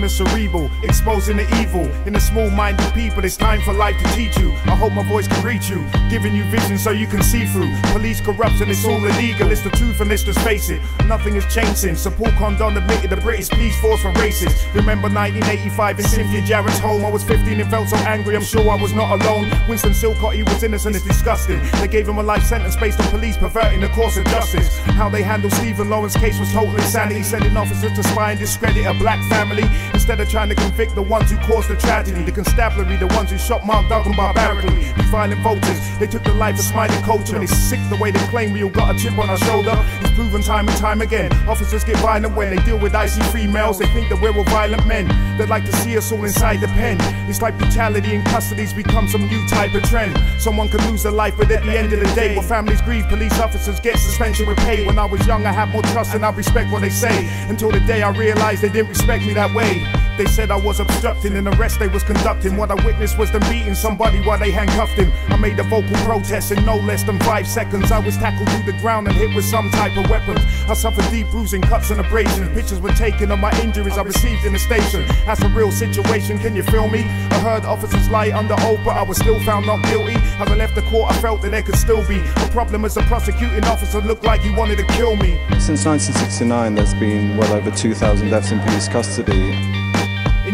the cerebral, exposing the evil in the small-minded people. It's time for life to teach you. I hope my voice can reach you, giving you vision so you can see through. Police corruption, it's all illegal. It's the truth, and let's just face it. Nothing has changed since. So Paul Condon admitted the British police force were racist. Remember 1985 in Cynthia Jarrett's home. I was 15 and felt so angry. I'm sure I was not alone. Winston Silcott, he was innocent. It's disgusting. They gave him a life sentence based on police perverting the course of justice. How they handled Stephen Lawrence's case was total insanity. Sending officers to spy and discredit a black family instead of trying to convict the ones who caused the tragedy. The constabulary, the ones who shot Mark Duggan barbarically. These violent vultures, they took the life of Smiley Culture. And it's sick the way they claim we all got a chip on our shoulder. It's proven time and time again. Officers get violent when they deal with icy females. They think that we're all violent men. They'd like to see us all inside the pen. It's like brutality in custody's become some new type of trend. Someone could lose their life, but at the end of the day, what families grieve, police officers get suspension with pay. When I was young, I had more trust and I respect what they say. Until the day I realized they didn't respect me that way. They said I was obstructing an arrest they was conducting. What I witnessed was them beating somebody while they handcuffed him. I made a vocal protest in no less than five seconds. I was tackled to the ground and hit with some type of weapon. I suffered deep bruising, cuts and abrasions. Pictures were taken of my injuries I received in the station. That's a real situation, can you feel me? I heard officers lie under oath, but I was still found not guilty. As I left the court, I felt that there could still be a problem as a prosecuting officer looked like he wanted to kill me. Since 1969, there's been well over 2,000 deaths in police custody.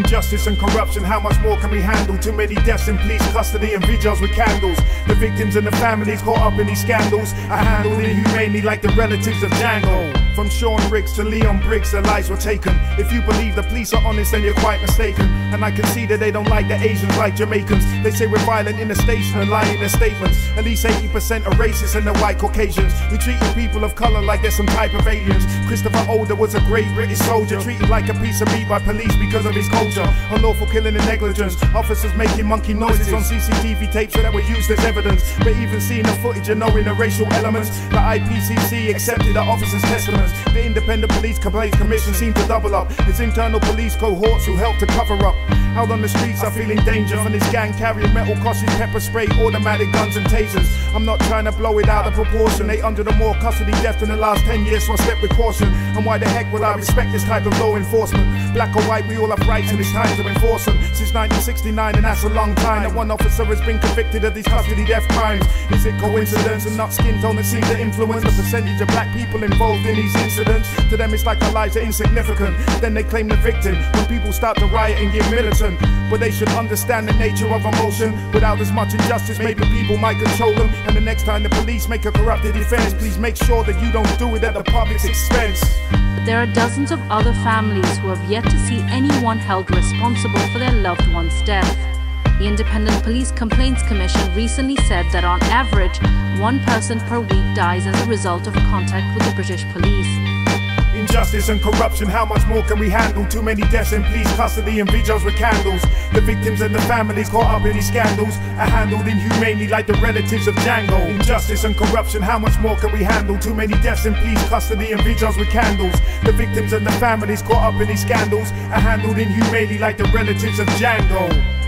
Injustice and corruption, how much more can we handle? Too many deaths in police custody and vigils with candles. The victims and the families caught up in these scandals are handled inhumanely like the relatives of Django. From Sean Riggs to Leon Briggs, their lives were taken. If you believe the police are honest, then you're quite mistaken. And I can see that they don't like the Asians like Jamaicans. They say we're violent in the station and lie in their statements. At least 80% are racist and they're white Caucasians. We treating people of color like they're some type of aliens. Christopher Alder was a great British soldier, treated like a piece of meat by police because of his culture. Unlawful killing and negligence. Officers making monkey noises on CCTV tapes that were used as evidence. But even seeing the footage and knowing the racial elements, the IPCC accepted the officers' testaments. The Independent Police Complaints Commission seemed to double up. Its internal police cohorts who helped to cover up. Out on the streets, I feel in danger from this gang carrying metal crosses, pepper spray, automatic guns and tasers. I'm not trying to blow it out of proportion. 800 or more custody deaths in the last 10 years, so I step with caution. And why the heck would I respect this type of law enforcement? Black or white, we all have rights and it's time to enforce them. Since 1969, and that's a long time that one officer has been convicted of these custody death crimes. Is it coincidence and not skin tone that seems to influence the percentage of black people involved in these incidents? To them, it's like our lives are insignificant. Then they claim the victim when people start to riot and get militant. But they should understand the nature of emotion. Without as much injustice, maybe people might control them. And the next time the police make a corrupted defense, please make sure that you don't do it at the public's expense. But there are dozens of other families who have yet to see anyone held responsible for their loved one's death. The Independent Police Complaints Commission recently said that on average, one person per week dies as a result of contact with the British police. Injustice and corruption, how much more can we handle? Too many deaths in police custody and vigils with candles. The victims and the families caught up in these scandals are handled inhumanely like the relatives of Django. Injustice and corruption, how much more can we handle? Too many deaths in police custody and vigils with candles. The victims and the families caught up in these scandals are handled inhumanely like the relatives of Django.